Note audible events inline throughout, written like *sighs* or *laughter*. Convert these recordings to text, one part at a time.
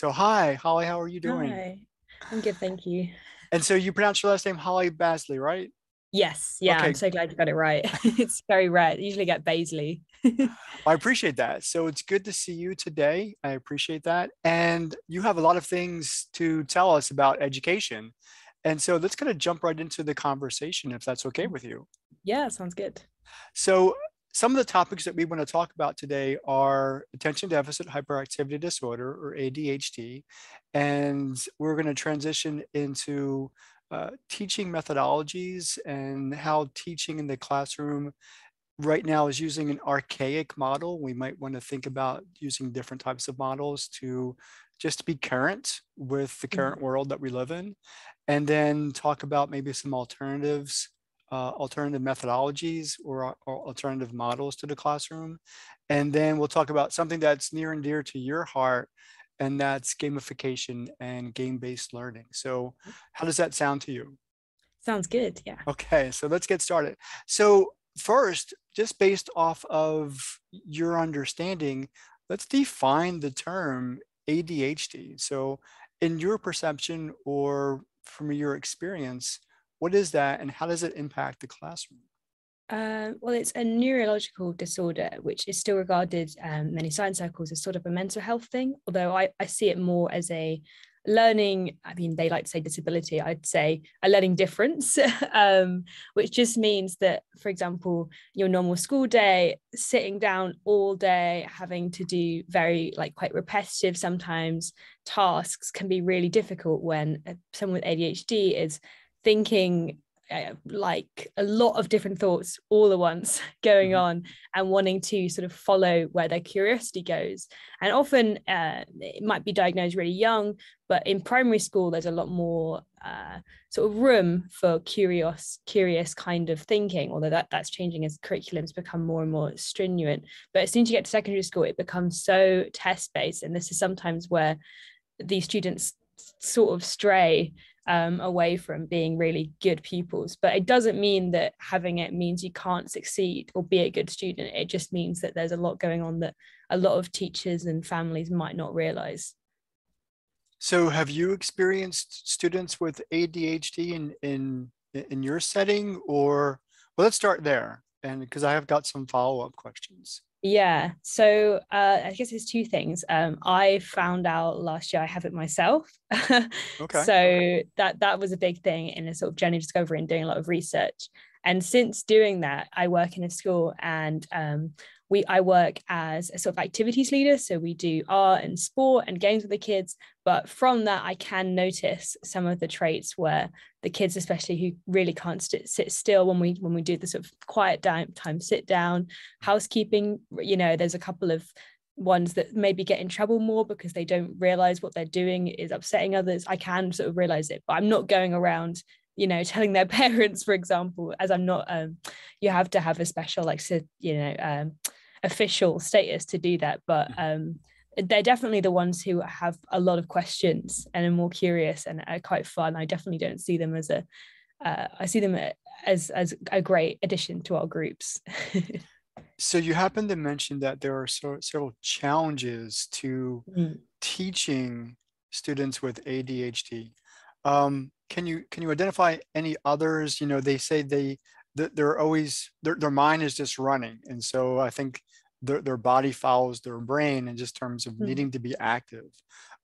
So hi, Holly, how are you doing? Hi, I'm good, thank you. And so you pronounce your last name Holly Bazley, right? Yes, yeah, Okay, I'm so glad you got it right. *laughs* It's very rare. I usually get Basley. *laughs* I appreciate that. So it's good to see you today. I appreciate that. And you have a lot of things to tell us about education. And so let's kind of jump right into the conversation if that's okay mm. with you. Yeah, sounds good. So some of the topics that we want to talk about today are attention deficit hyperactivity disorder or ADHD. And we're going to transition into uh, teaching methodologies and how teaching in the classroom right now is using an archaic model. We might want to think about using different types of models to just be current with the current Mhm. world that we live in. And then talk about maybe some alternatives, uh, alternative methodologies or, or alternative models to the classroom. And then we'll talk about something that's near and dear to your heart, and that's gamification and game-based learning. So how does that sound to you? Sounds good. Yeah. Okay, so let's get started. So first, just based off of your understanding, let's define the term ADHD. So in your perception or from your experience, what is that and how does it impact the classroom? Um, well, it's a neurological disorder, which is still regarded um, many science circles as sort of a mental health thing. Although I, I see it more as a learning. I mean, they like to say disability. I'd say a learning difference, *laughs* um, which just means that, for example, your normal school day, sitting down all day, having to do very like quite repetitive sometimes tasks can be really difficult when uh, someone with ADHD is thinking uh, like a lot of different thoughts all at once *laughs* going Mhm. on and wanting to sort of follow where their curiosity goes and often uh, it might be diagnosed really young but in primary school there's a lot more uh, sort of room for curious curious kind of thinking although that that's changing as curriculums become more and more stringent but as soon as you get to secondary school it becomes so test based and this is sometimes where these students sort of stray um, away from being really good pupils. But it doesn't mean that having it means you can't succeed or be a good student. It just means that there's a lot going on that a lot of teachers and families might not realize. So have you experienced students with ADHD in in in your setting or well, let's start there. And because I have got some follow-up questions. Yeah. So uh, I guess there's two things. Um, I found out last year I have it myself. *laughs* Okay. so that that was a big thing in a sort of journey of discovery and doing a lot of research. And since doing that, I work in a school and um, we I work as a sort of activities leader. So we do art and sport and games with the kids. But from that, I can notice some of the traits where the kids, especially who really can't st- sit still when we when we do the sort of quiet down time sit down housekeeping you know there's a couple of ones that maybe get in trouble more because they don't realize what they're doing is upsetting others i can sort of realize it but i'm not going around you know telling their *laughs* parents for example as i'm not um you have to have a special like you know um official status to do that but um they're definitely the ones who have a lot of questions and are more curious and are quite fun i definitely don't see them as a uh, I see them as as a great addition to our groups. *laughs* So you happen to mention that there are so, several challenges to Mm. teaching students with ADHD. Um, can you can you identify any others? You know, they say they they're always their their mind is just running, and so I think their their body follows their brain in just terms of Mm. needing to be active.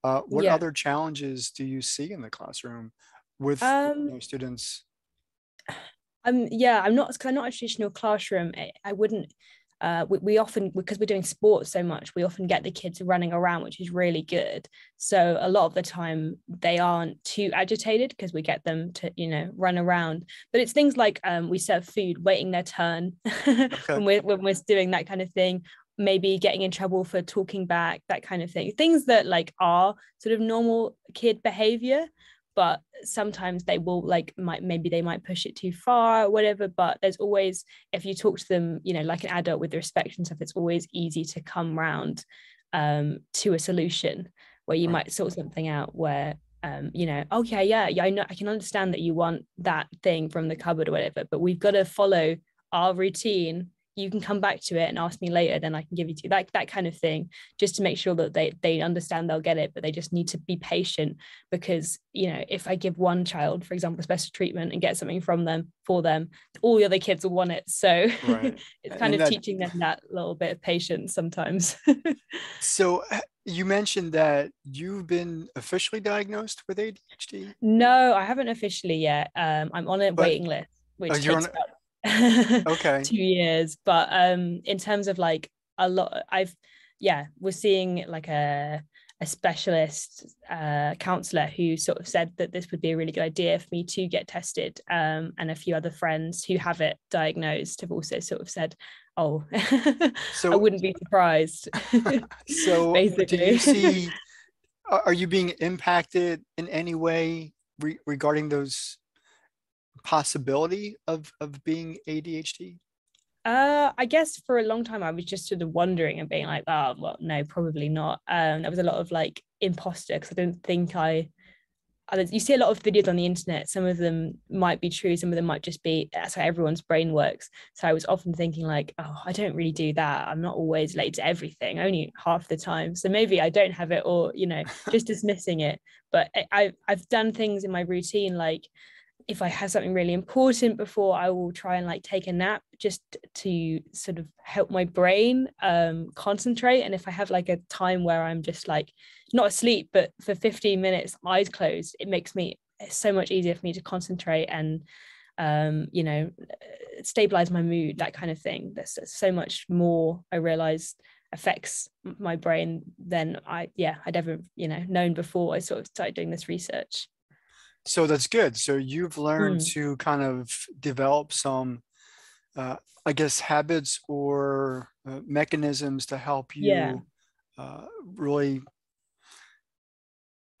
Uh, what Yeah. other challenges do you see in the classroom with you Um. know, students? *sighs* Um. Yeah. I'm not I'm not a traditional classroom. I, I wouldn't. Uh, we, we often because we're doing sports so much, we often get the kids running around, which is really good. So a lot of the time they aren't too agitated because we get them to you know run around. But it's things like um, we serve food, waiting their turn *laughs* Okay. when we're when we're doing that kind of thing. Maybe getting in trouble for talking back, that kind of thing. Things that like are sort of normal kid behavior, but sometimes they will like might maybe they might push it too far or whatever but there's always if you talk to them you know like an adult with respect and stuff it's always easy to come round um to a solution where you Right. might sort something out where um you know okay yeah yeah I know I can understand that you want that thing from the cupboard or whatever but we've got to follow our routine you can come back to it and ask me later then i can give you to that that kind of thing just to make sure that they they understand they'll get it but they just need to be patient because you know if i give one child for example special treatment and get something from them for them all the other kids will want it. So right. *laughs* it's kind and of that, teaching them that little bit of patience sometimes. *laughs* So you mentioned that you've been officially diagnosed with adhd no i haven't officially yet. Um, i'm on a but, waiting list which oh, takes on, about okay. *laughs* Two years but um in terms of like a lot i've yeah we're seeing like a a specialist uh, counselor who sort of said that this would be a really good idea for me to get tested um, and a few other friends who have it diagnosed have also sort of said oh *laughs* so i wouldn't be surprised. *laughs* So basically do you see are you being impacted in any way re- regarding those possibility of of being ADHD? Uh, I guess for a long time I was just sort of wondering and being like, oh, well, no, probably not. Um, there was a lot of like imposter because I don't think I. You see a lot of videos on the internet. Some of them might be true. Some of them might just be that's how everyone's brain works. So I was often thinking like, oh, I don't really do that. I'm not always late to everything. Only half the time. So maybe I don't have it, or you know, just dismissing it. But I I've done things in my routine like if I have something really important before, I will try and like take a nap just to sort of help my brain um, concentrate. And if I have like a time where I'm just like not asleep, but for 15 minutes, eyes closed, it makes me so much easier for me to concentrate and um, you know stabilize my mood, that kind of thing. There's so much more I realized affects my brain than I yeah I'd ever you know known before I sort of started doing this research. So that's good. So you've learned mm. to kind of develop some, uh, I guess, habits or uh, mechanisms to help you yeah. uh, really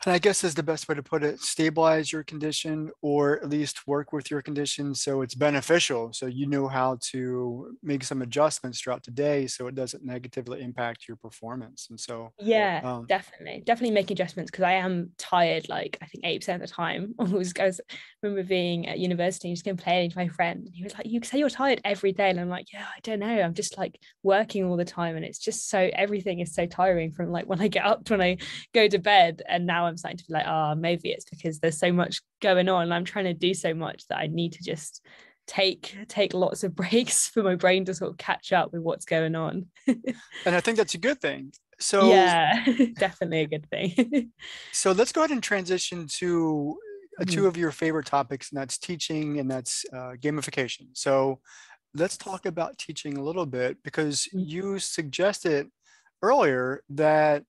and I guess is the best way to put it, stabilize your condition or at least work with your condition so it's beneficial. So you know how to make some adjustments throughout the day so it doesn't negatively impact your performance. And so yeah, um, definitely. Definitely make adjustments because I am tired like I think 8% of the time. *laughs* I was I remember being at university and just complaining to my friend. He was like, You say you're tired every day. And I'm like, Yeah, I don't know. I'm just like working all the time. And it's just so everything is so tiring from like when I get up to when I go to bed. And now I'm starting to be like, oh, maybe it's because there's so much going on and I'm trying to do so much that I need to just take take lots of *laughs* breaks for my brain to sort of catch up with what's going on. *laughs* and I think that's a good thing. So yeah, *laughs* definitely a good thing. so let's go ahead and transition to uh, two mm-hmm. of your favorite topics, and that's teaching and that's uh, gamification. So let's talk about teaching a little bit because mm-hmm. you suggested earlier that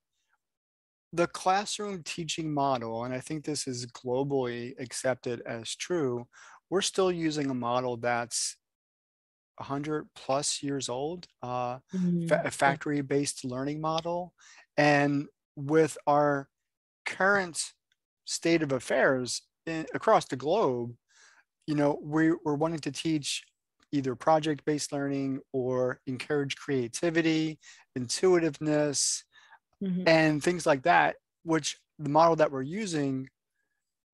the classroom teaching model, and I think this is globally accepted as true, we're still using a model that's 100 plus years old, uh, mm-hmm. fa- factory based learning model. And with our current state of affairs in, across the globe, you know, we, we're wanting to teach either project based learning or encourage creativity, intuitiveness, mm-hmm. and things like that, which the model that we're using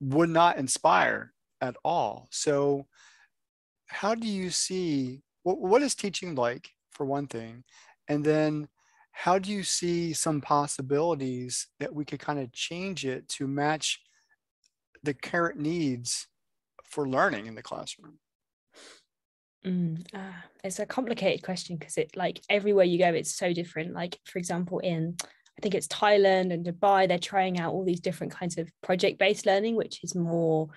would not inspire at all. So, how do you see what, what is teaching like, for one thing? And then, how do you see some possibilities that we could kind of change it to match the current needs for learning in the classroom? Mm, uh, it's a complicated question because it like everywhere you go, it's so different. Like, for example, in I think it's Thailand and Dubai, they're trying out all these different kinds of project based learning, which is more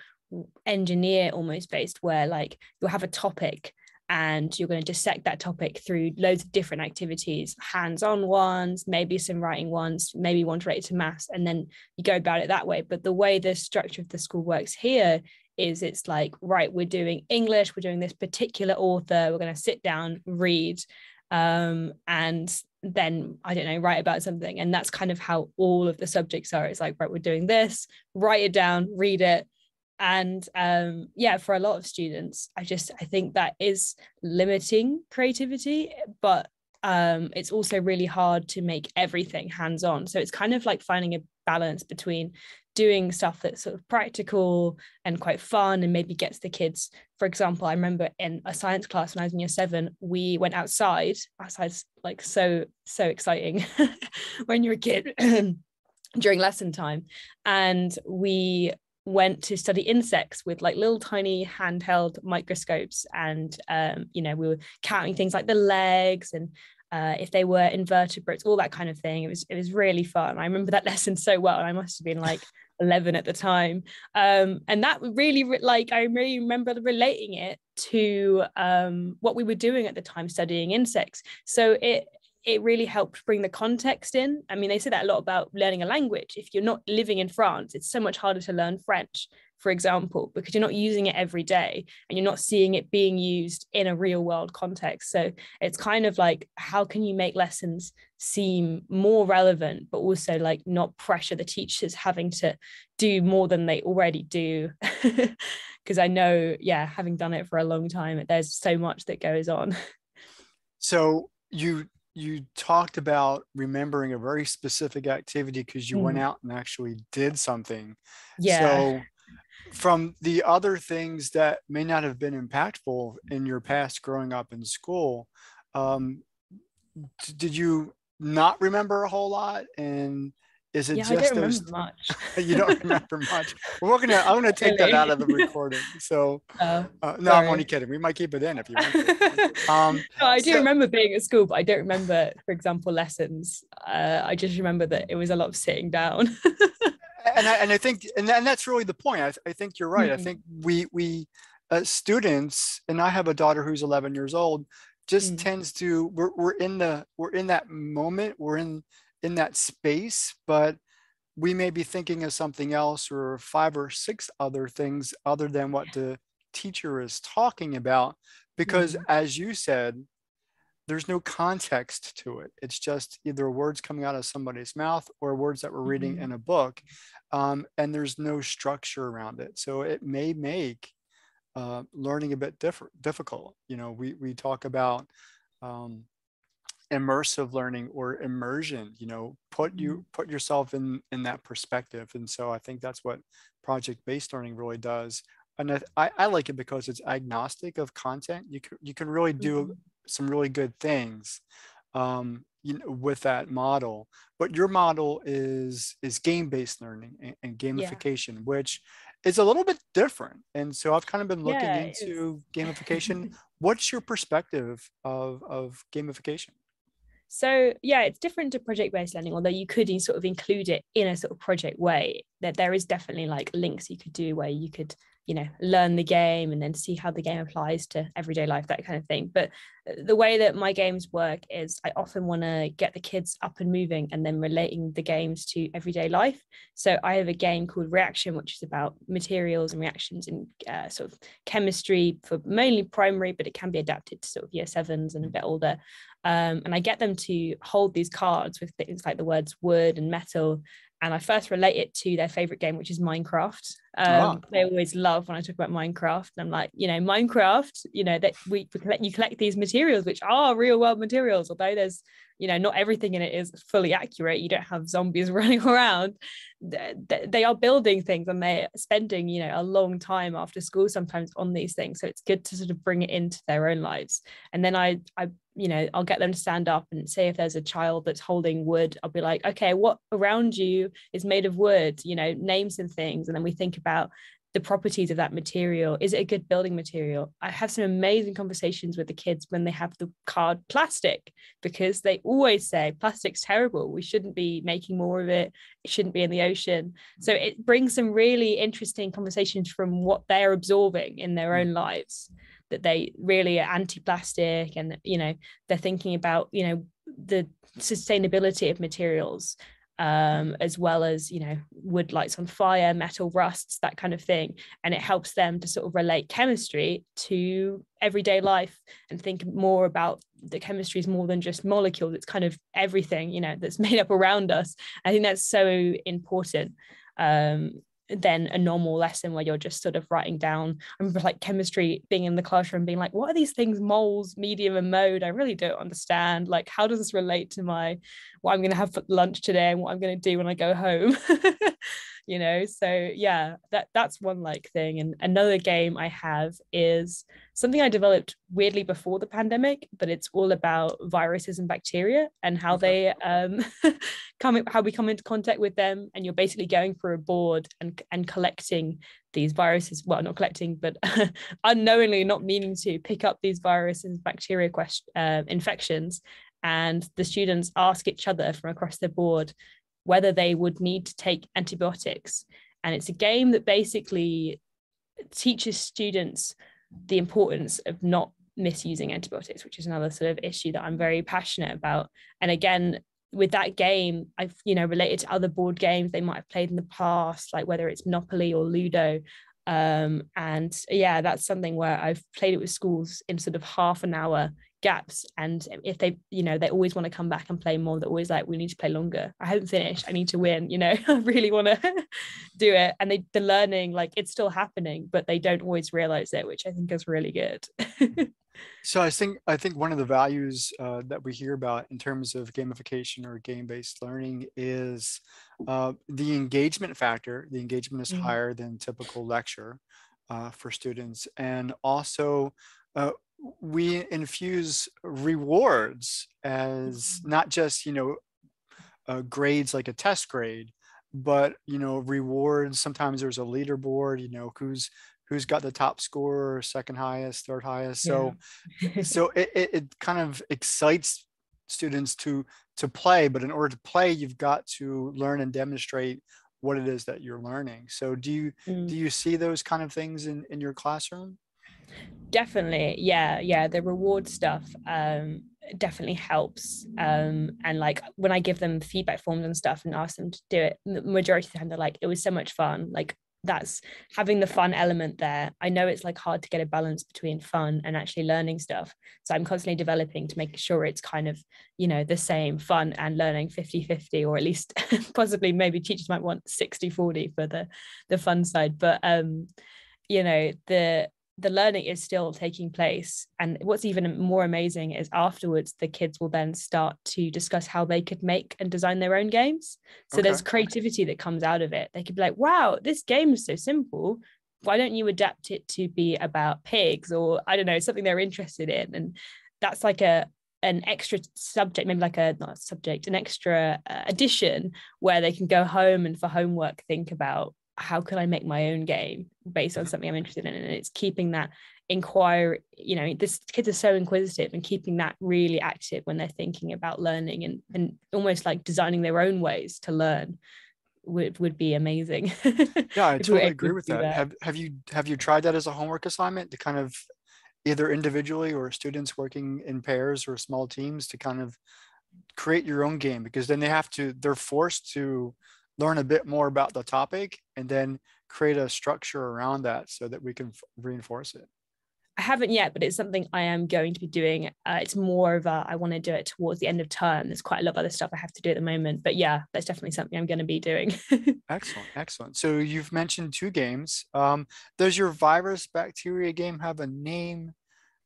engineer almost based, where like you'll have a topic and you're going to dissect that topic through loads of different activities, hands on ones, maybe some writing ones, maybe ones related to maths, and then you go about it that way. But the way the structure of the school works here is it's like, right, we're doing English, we're doing this particular author, we're going to sit down, read, um, and then I don't know, write about something. And that's kind of how all of the subjects are. It's like, right, we're doing this, write it down, read it. And um, yeah, for a lot of students, I just I think that is limiting creativity, but um, it's also really hard to make everything hands-on. So it's kind of like finding a balance between doing stuff that's sort of practical and quite fun and maybe gets the kids. For example i remember in a science class when i was in year seven we went outside. Outside's like so so exciting *laughs* when you're a kid *clears throat* during lesson time. And we went to study insects with like little tiny handheld microscopes and um, you know we were counting things like the legs and uh, if they were invertebrates all that kind of thing. It was it was really fun. I remember that *laughs* lesson so well i must have been like *laughs* 11 at the time. Um, and that really like i really remember relating it to um, what we were doing at the time studying insects. So it it really helped bring the context in. I mean, they say that a lot about learning a language. If you're not living in France, it's so much harder to learn French, for example, because you're not using it every day and you're not seeing it being used in a real world context. So it's kind of like, how can you make lessons seem more relevant, but also like not pressure the teachers having to do more than they already do? *laughs* Because I know, yeah, having done it for a long time, there's so much that goes on. So you you talked about remembering a very specific activity because you mm. went out and actually did something. Yeah. So from the other things that may not have been impactful in your past growing up in school, um, did you not remember a whole lot? And is it yeah, just those? much. *laughs* you don't remember much. We're gonna. I'm gonna *laughs* take really? that out of the recording. So uh, uh, no, sorry. I'm only kidding. We might keep it in if you want. *laughs* Um, no, I do so, remember being at school, but I don't remember, for example, lessons. Uh, I just remember that it was a lot of sitting down. And I, and I think and, and that's really the point. I, I think you're right. Mm-hmm. I think we we uh, students and I have a daughter who's 11 years old. Just mm-hmm. tends to we're we're in the we're in that moment. We're in in that space, but we may be thinking of something else or five or six other things other than what the teacher is talking about. Because mm-hmm. as you said, there's no context to it. It's just either words coming out of somebody's mouth or words that we're reading mm-hmm. in a book. Um, and there's no structure around it. So it may make uh, learning a bit different, difficult. You know, we, we talk about um, immersive learning or immersion you know put you mm-hmm. put yourself in in that perspective and so i think that's what project based learning really does and I, I like it because it's agnostic of content you can you can really do mm-hmm. Some really good things um, you know, with that model. But your model is is game based learning and, and gamification yeah. which is a little bit different. And so i've kind of been looking yeah, into gamification. *laughs* What's your perspective of of gamification? So yeah, it's different to project-based learning, although you could sort of include it in a sort of project way. That there is definitely like links you could do where you could you know learn the game and then see how the game applies to everyday life that kind of thing. But uh, the way that my games work is i often want to get the kids up and moving and then relating the games to everyday life. So i have a game called reaction which is about materials and reactions and uh, sort of chemistry for mainly primary but it can be adapted to sort of year sevens and a bit older. Um, and I get them to hold these cards with things like the words wood and metal and I first relate it to their favorite game, which is Minecraft. Um. They always love when I talk about Minecraft. And I'm like, you know, Minecraft, you know, that we, we collect, you collect these materials, which are real world materials, although there's, you know, not everything in it is fully accurate. You don't have zombies *laughs* running around. They are building things and they're spending, you know, a long time after school sometimes on these things. So it's good to sort of bring it into their own lives. And then I, I you know i'll get them to stand up and say if there's a child that's holding wood i'll be like okay what around you is made of wood you know name some things and then we think about the properties of that material is it a good building material? I have some amazing conversations with the kids when they have the card plastic because they always say plastic's terrible. We shouldn't be making more of it. It shouldn't be in the ocean. So mm. it brings some really interesting conversations from what they're absorbing in their own mm. lives that they really are anti-plastic and you know they're thinking about you know the sustainability of materials um, as well as you know wood lights on fire metal rusts that kind of thing. And it helps them to sort of relate chemistry to everyday life and think more about the chemistry is more than just molecules it's kind of everything you know that's *laughs* made up around us. I think that's so important. Um, than a normal lesson where you're just sort of writing down. I remember like chemistry being in the classroom being like, what are these things, moles, medium, and mode? I really don't understand. Like, how does this relate to my what I'm going to have for lunch today and what I'm going to do when I go home? *laughs* you know? So yeah that that's one like thing. And another game i have is something i developed weirdly before the pandemic but it's all about viruses and bacteria and how they um *laughs* come how we come into contact with them. And you're basically going through a board and and collecting these viruses. Well not collecting but *laughs* unknowingly not meaning to pick up these viruses bacteria question uh, infections. And the students ask each other from across the board whether they would need to take antibiotics. And it's a game that basically teaches students the importance of not misusing antibiotics, which is another sort of issue that I'm very passionate about. And again, with that game, I've you know related to other board games they might have played in the past, like whether it's Monopoly or Ludo. Um, and yeah, that's something where I've played it with schools in sort of half an hour gaps and if they you know they always want to come back and play more they're always like we need to play longer. I haven't finished. I need to win you know? *laughs* I really want to *laughs* do it. And they the learning like it's still happening but they don't always realize it which i think is really good. *laughs* So i think i think one of the values uh, that we hear about in terms of gamification or game-based learning is uh, the engagement factor. The engagement is mm-hmm. higher than typical lecture uh, for students. And also uh, we infuse rewards as mm-hmm. not just you know uh, grades like a test grade but you know rewards sometimes there's a leaderboard you know who's who's got the top score second highest third highest so yeah. so *laughs* it, it, it, kind of excites students to to play but in order to play you've got to learn and demonstrate what it is that you're learning so do you mm. do you see those kind of things in in your classroom definitely. Yeah yeah the reward stuff um definitely helps um and like when i give them feedback forms and stuff and ask them to do it the majority of the time they're like it was so much fun. Like that's having the fun element there. I know it's like hard to get a balance between fun and actually learning stuff. So i'm constantly developing to make sure it's kind of you know the same fun and learning 50 50 or at least *laughs* possibly maybe teachers might want 60 40 for the the fun side. But um you know the the learning is still taking place. And what's even more amazing is afterwards, the kids will then start to discuss how they could make and design their own games. So okay. there's creativity that comes out of it. They could be like, wow, this game is so simple. Why don't you adapt it to be about pigs or I don't know, something they're interested in? And that's like a, an extra subject, maybe like a not a subject, an extra uh, addition where they can go home and for homework think about how could I make my own game based on something I'm interested in? And it's keeping that inquiry, you know, this kids are so inquisitive and keeping that really active when they're thinking about learning and, and almost like designing their own ways to learn would would be amazing. *laughs* yeah, I *laughs* totally agree with that. that. Have have you have you tried that as a homework assignment to kind of either individually or students working in pairs or small teams to kind of create your own game because then they have to they're forced to learn a bit more about the topic and then create a structure around that so that we can f- reinforce it I haven't yet, but it's something I am going to be doing. Uh, it's more of a I want to do it towards the end of term. There's quite a lot of other stuff I have to do at the moment, but yeah, that's definitely something I'm going to be doing. *laughs* excellent, excellent. So you've mentioned two games. Um, does your virus bacteria game have a name?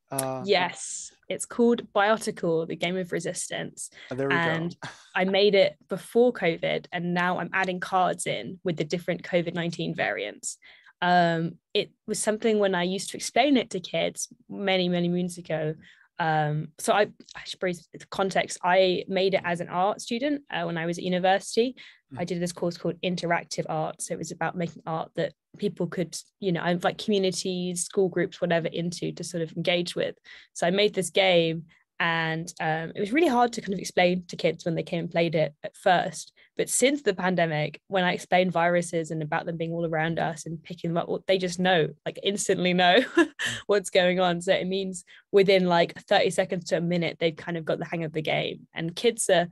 Uh, yes, it's called Biotical, the game of resistance. Oh, and. *laughs* I made it before COVID, and now I'm adding cards in with the different COVID 19 variants. Um, it was something when I used to explain it to kids many, many moons ago. Um, so I, I should bring the context. I made it as an art student uh, when I was at university. Mm. I did this course called interactive art. So it was about making art that people could, you know, like communities, school groups, whatever, into to sort of engage with. So I made this game and um, it was really hard to kind of explain to kids when they came and played it at first but since the pandemic when i explain viruses and about them being all around us and picking them up they just know like instantly know *laughs* what's going on. So it means within like 30 seconds to a minute they've kind of got the hang of the game. And kids are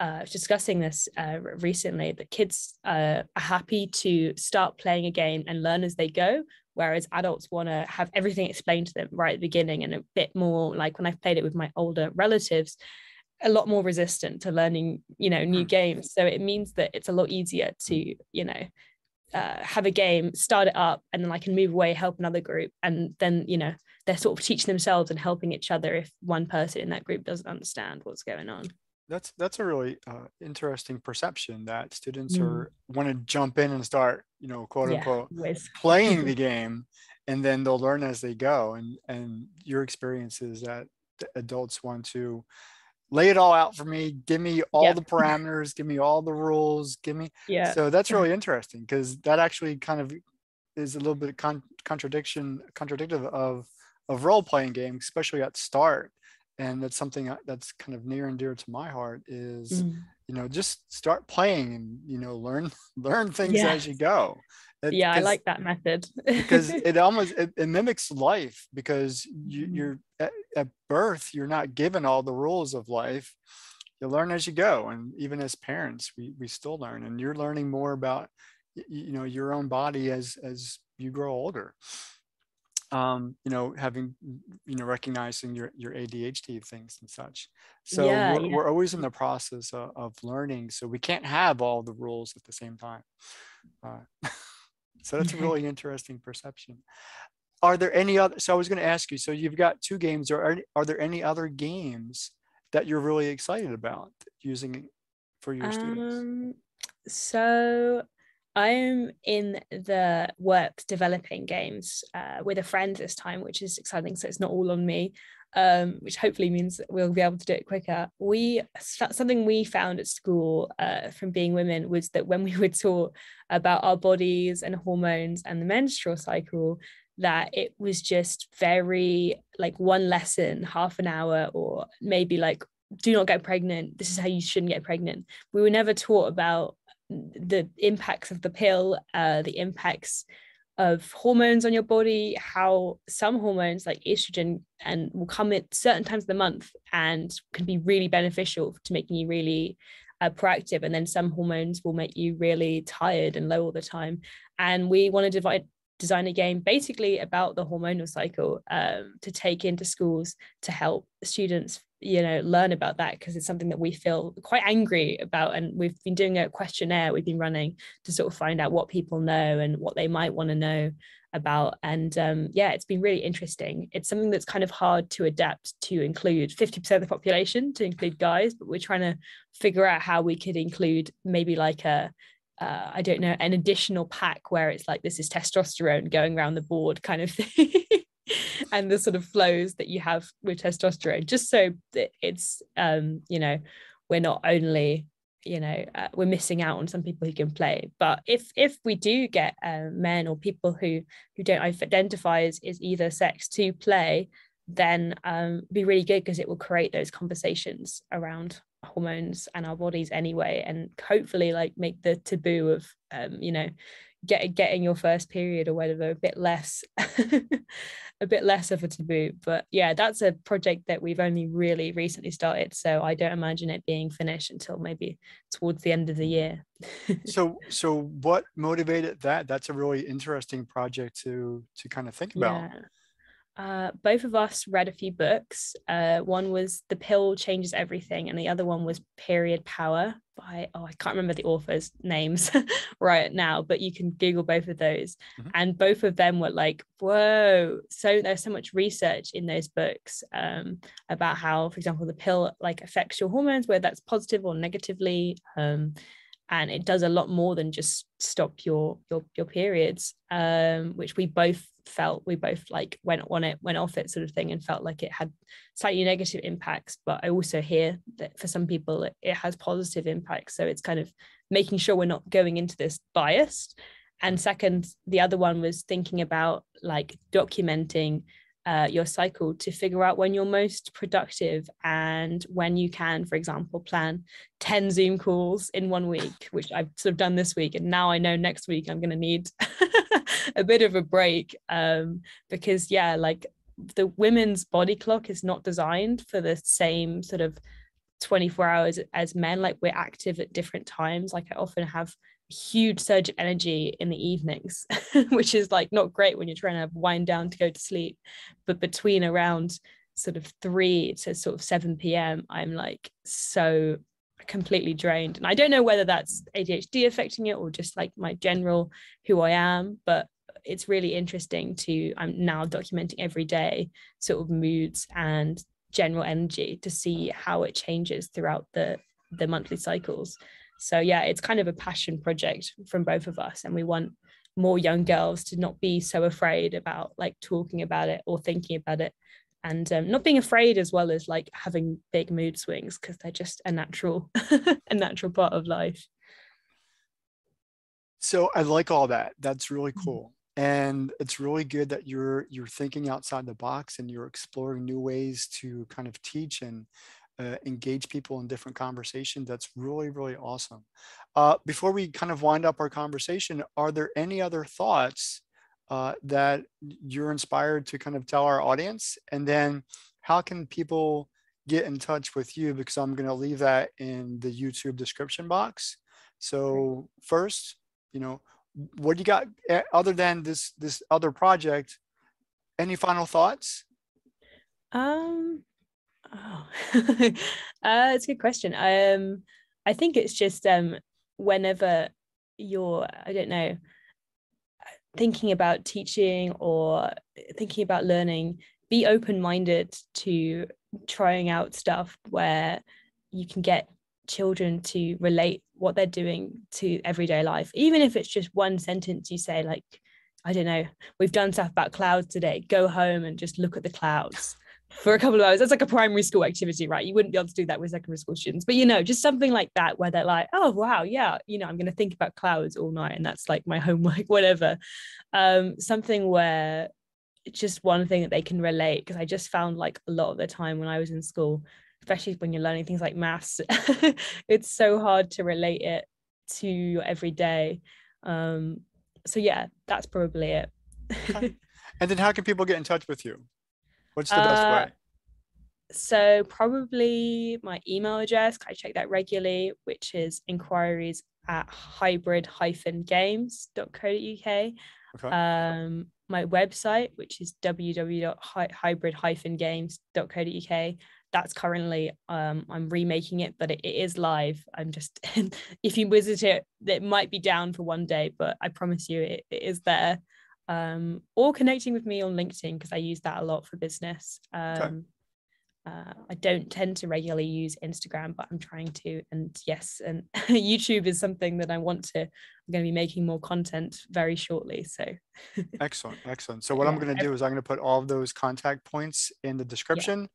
uh, discussing this uh, recently that kids uh, are happy to start playing a game and learn as they go whereas adults want to have everything explained to them right at the beginning and a bit more like when i've played it with my older relatives a lot more resistant to learning you know new hmm. games so it means that it's a lot easier to you know uh, have a game, start it up, and then I can move away, help another group, and then you know they're sort of teaching themselves and helping each other if one person in that group doesn't understand what's going on. That's that's a really uh, interesting perception that students mm. are want to jump in and start, you know, quote yeah, unquote, with. playing *laughs* the game, and then they'll learn as they go. And and your experience is that adults want to lay it all out for me give me all yeah. the parameters give me all the rules give me *laughs* yeah so that's really *laughs* interesting because that actually kind of is a little bit con- contradiction contradictive of of role playing games especially at start and that's something that's kind of near and dear to my heart is mm. you know just start playing and you know learn *laughs* learn things yeah. as you go it, yeah i like that method because *laughs* it almost it, it, mimics life because you, mm. you're at, at, birth you're not given all the rules of life you learn as you go and even as parents we, we still learn and you're learning more about you know your own body as as you grow older um, you know, having, you know, recognizing your, your ADHD things and such. So yeah, we're, yeah. we're, always in the process of, of, learning. So we can't have all the rules at the same time. Uh, *laughs* So that's a really interesting perception. Are there any other? So I was going to ask you. So you've got two games. Are are there any other games that you're really excited about using for your students? Um, so I'm in the works developing games uh, with a friend this time, which is exciting. So it's not all on me um, which hopefully means we'll be able to do it quicker. We something we found at school uh, from being women was that when we *laughs* were taught about our bodies and hormones and the menstrual cycle, that it was just very like one lesson, half an hour, or maybe like do not get pregnant. This is how you shouldn't get pregnant. We were never taught about the impacts of the pill, uh, the impacts of hormones on your body, how some hormones like estrogen and will come at certain times of the month and can be really beneficial to making you really uh, proactive. And then some hormones will make you really tired and low all the time. And we want to divide design a game basically about the hormonal cycle um, to take into schools to help students you know learn about that because it's something that we feel quite angry about and we've been doing a questionnaire we've been running to sort of find out what people know and what they might want to know about and um, yeah it's been really interesting. It's something that's kind of hard to adapt to include 50% of the population to include guys but we're trying to figure out how we could include maybe like a uh, I don't know, an additional pack where it's like this is testosterone going around the board kind of *laughs* thing. and the sort of flows that you have with testosterone just so that it's um you know we're not only you know uh, we're missing out on some people who can play but if if we do get uh, men or people who who don't identify as, as either sex to play then um be really good because it will create those conversations around hormones and our bodies anyway and hopefully like make the taboo of um you know get, getting your first period or whatever a bit less *laughs* a bit less of a taboo. But yeah that's a project that we've only really recently started so i don't imagine it being finished until maybe towards the end of the year. *laughs* So so what motivated that? That's a really interesting project to to kind of think about. Yeah uh, both of us read a few books. Uh, one was The Pill Changes Everything, and the other one was Period Power by, oh, I can't remember the authors' names *laughs* right now, but you can Google both of those. Mm-hmm. And both of them were like, whoa. So there's so much research in those books um, about how, for example, the pill like affects your hormones, whether that's positive or negatively. Um, and it does a lot more than just stop your your your periods um, which we both felt we both like went on it went off it sort of thing and felt like it had slightly negative impacts. But i also hear that for some people it, it has positive impacts. So it's kind of making sure we're not going into this biased. And second the other one was thinking about like documenting uh, your cycle to figure out when you're most productive and when you can, for example, plan 10 Zoom calls in one week, which I've sort of done this week. And now I know next week I'm going to need *laughs* a bit of a break um, because, yeah, like the women's body clock is not designed for the same sort of 24 hours as men. Like we're active at different times. Like I often have huge surge of energy in the evenings, *laughs* which is like not great when you're trying to wind down to go to sleep. But between around sort of 3 to sort of 7 p.m., I'm like so completely drained. And I don't know whether that's ADHD affecting it or just like my general who I am, but it's really interesting to I'm now documenting every day sort of moods and general energy to see how it changes throughout the the monthly cycles. So yeah, it's kind of a passion project from both of us and we want more young girls to not be so afraid about like talking about it or thinking about it and um, not being afraid as well as like having big mood swings because they're just a natural *laughs* a natural part of life. So i like all that. That's really Mm-hmm. cool. And it's really good that you're you're thinking outside the box and you're exploring new ways to kind of teach and uh, engage people in different conversations that's really really awesome. Uh, before we kind of wind up our conversation are there any other thoughts uh, that you're inspired to kind of tell our audience? And then how can people get in touch with you? Because i'm going to leave that in the youtube description box. So first you know what do you got eh, other than this this other project any final thoughts? Um oh *laughs* uh it's a good question. Um i think it's just um whenever you're i don't know thinking about teaching or thinking about learning be open-minded to trying out stuff where you can get children to relate what they're doing to everyday life. Even if it's just one sentence you say like i don't know we've done stuff about clouds today go home and just look at the clouds for a couple of hours. That's like a primary school activity right? You wouldn't be able to do that with secondary school students. But you know just something like that where they're like oh wow yeah you know i'm going to think about clouds all night and that's like my homework *laughs* whatever. Um something where it's just one thing that they can relate because i just found like a lot of the time when i was in school especially when you're learning things like maths *laughs* it's so hard to relate it to your everyday. Um so yeah that's probably it. *laughs* And then how can people get in touch with you what's the best Uh, way? so probably my email address i check that regularly which is enquiries at hybrid-games.co.uk okay. Um my website which is www.hybrid-games.co.uk that's currently um i'm remaking it but it, it is live. I'm just *laughs* if you visit it it might be down for one day but i promise you it, it is there um or connecting with me on linkedin because i use that a lot for business um uh, I don't tend to regularly use Instagram, but I'm trying to. And yes, and *laughs* YouTube is something that I want to. I'm going to be making more content very shortly. So *laughs* excellent excellent so what i'm going to do is i'm going to put all of those contact points in the description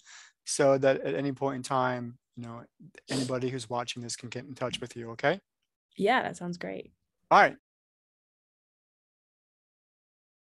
so that at any point in time you know anybody who's watching this can get in touch with you okay yeah, that sounds great. all right